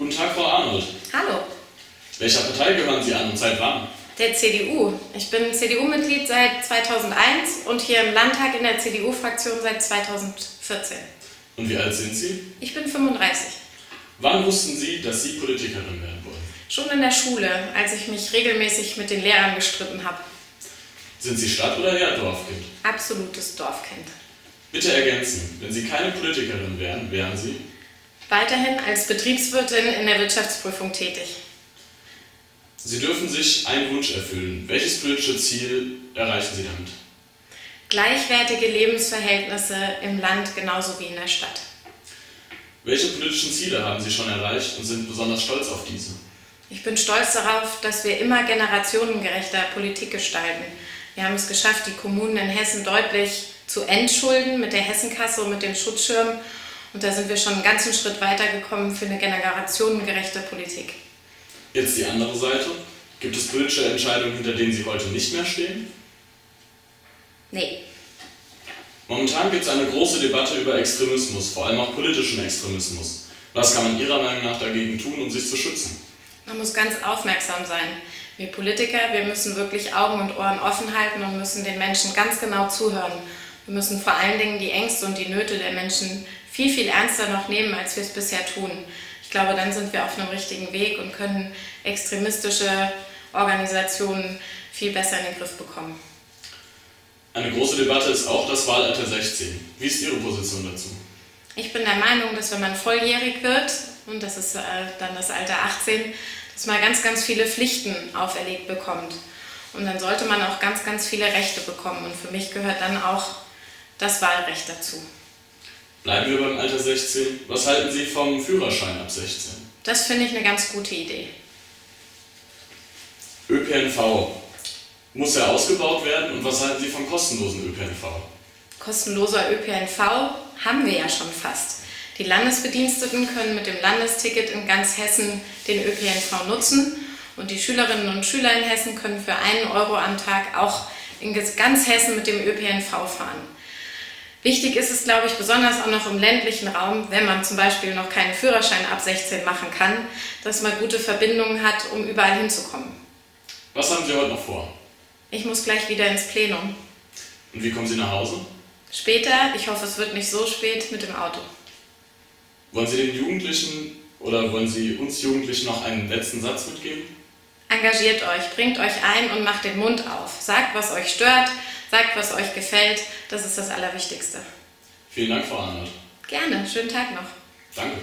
Guten Tag, Frau Arnold. Hallo, Welcher Partei gehören Sie an und seit wann? der CDU. Ich bin CDU-Mitglied seit 2001 und hier im Landtag in der CDU-Fraktion seit 2014. Und wie alt sind Sie? Ich bin 35. Wann wussten Sie, dass Sie Politikerin werden wollen? Schon in der Schule, als ich mich regelmäßig mit den Lehrern gestritten habe. Sind Sie Stadt- oder eher Dorfkind? Absolutes Dorfkind. Bitte ergänzen, wenn Sie keine Politikerin wären, wären Sie? Weiterhin als Betriebswirtin in der Wirtschaftsprüfung tätig. Sie dürfen sich einen Wunsch erfüllen. Welches politische Ziel erreichen Sie damit? Gleichwertige Lebensverhältnisse im Land genauso wie in der Stadt. Welche politischen Ziele haben Sie schon erreicht und sind besonders stolz auf diese? Ich bin stolz darauf, dass wir immer generationengerechter Politik gestalten. Wir haben es geschafft, die Kommunen in Hessen deutlich zu entschulden mit der Hessenkasse und mit dem Schutzschirm. Und da sind wir schon einen ganzen Schritt weitergekommen für eine generationengerechte Politik. Jetzt die andere Seite. Gibt es politische Entscheidungen, hinter denen Sie heute nicht mehr stehen? Nee, Momentan gibt es eine große Debatte über Extremismus, vor allem auch politischen Extremismus. Was kann man Ihrer Meinung nach dagegen tun, um sich zu schützen? man muss ganz aufmerksam sein. Wir Politiker, wir müssen wirklich Augen und Ohren offen halten und müssen den Menschen ganz genau zuhören. Wir müssen vor allen Dingen die Ängste und die Nöte der Menschen viel, viel ernster noch nehmen, als wir es bisher tun. Ich glaube, dann sind wir auf einem richtigen Weg und können extremistische Organisationen viel besser in den Griff bekommen. Eine große Debatte ist auch das Wahlalter 16. Wie ist Ihre Position dazu? Ich bin der Meinung, dass wenn man volljährig wird, und das ist äh, dann das Alter 18, dass man ganz, ganz viele Pflichten auferlegt bekommt. Und dann sollte man auch ganz, ganz viele Rechte bekommen. Und für mich gehört dann auch das Wahlrecht dazu. Bleiben wir beim Alter 16. Was halten Sie vom Führerschein ab 16? Das finde ich eine ganz gute Idee. ÖPNV. Muss er ausgebaut werden und was halten Sie vom kostenlosen ÖPNV? Kostenloser ÖPNV haben wir ja schon fast. Die Landesbediensteten können mit dem Landesticket in ganz Hessen den ÖPNV nutzen und die Schülerinnen und Schüler in Hessen können für einen Euro am Tag auch in ganz Hessen mit dem ÖPNV fahren. Wichtig ist es, glaube ich, besonders auch noch im ländlichen Raum, wenn man zum Beispiel noch keinen Führerschein ab 16 machen kann, dass man gute Verbindungen hat, um überall hinzukommen. Was haben Sie heute noch vor? Ich muss gleich wieder ins Plenum. Und wie kommen Sie nach Hause? Später, ich hoffe, es wird nicht so spät, mit dem Auto. Wollen Sie den Jugendlichen oder wollen Sie uns Jugendlichen noch einen letzten Satz mitgeben? Engagiert euch, bringt euch ein und macht den Mund auf. Sagt, was euch stört, sagt, was euch gefällt. Das ist das Allerwichtigste. Vielen Dank, Frau Arnold. Gerne, schönen Tag noch. Danke.